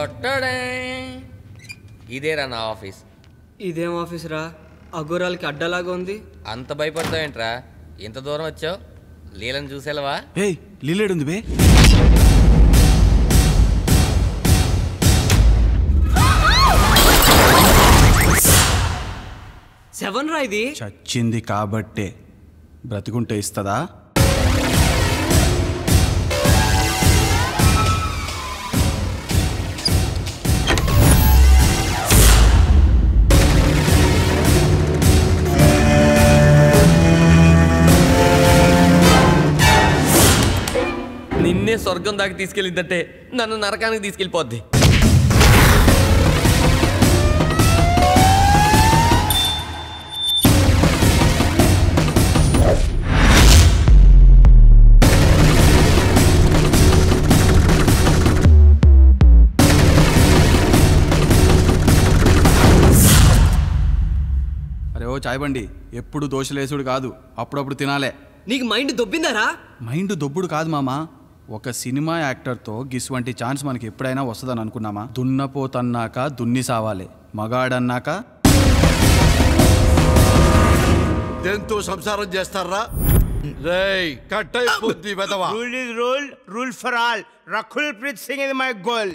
టొట్టడే. ఇదేరా నా ఆఫీస్. ఇదేం ఆఫీస్ రా? అఘోరాలకి అడ్డలాగా ఉంది. అంత భయపడతావేంట్రా ఇంత దూరం వచ్చావు? లీలను చూసేలవా? ఏయ్ లీలేడుంది బే. సెవెన్ రా ఇది. చచ్చింది కాబట్టే. బ్రతికుంటే ఇస్తుందా? నిన్నే స్వర్గం దాకా తీసుకెళ్ళిందంటే నన్ను నరకానికి తీసుకెళ్ళిపోద్ది. అరే ఓ చాయ్ బండి ఎప్పుడు దోశలేసుడు కాదు అప్పుడప్పుడు తినాలే. నీకు మైండ్ దొబ్బిందారా? మైండ్ దొబ్బుడు కాదు మామా. ఒక సినిమా యాక్టర్తో గిసువంటి ఛాన్స్ మనకి ఎప్పుడైనా వస్తుందని అనుకున్నామా? దున్నపోతన్నాక దున్ని సావాలి. మగాడన్నాక? దేంతో సంసారం చేస్తారా? రేయ్ కట్ అయిపోద్ది వెదవా is rule, rule for all. Rakhul Preet Singh is my goal.